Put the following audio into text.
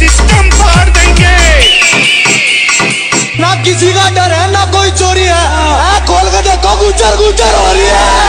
System फाड़ देंगे। ना किसी का डर है, ना कोई चोरी है। खोल के देखो गुजर गुजर हो रही है।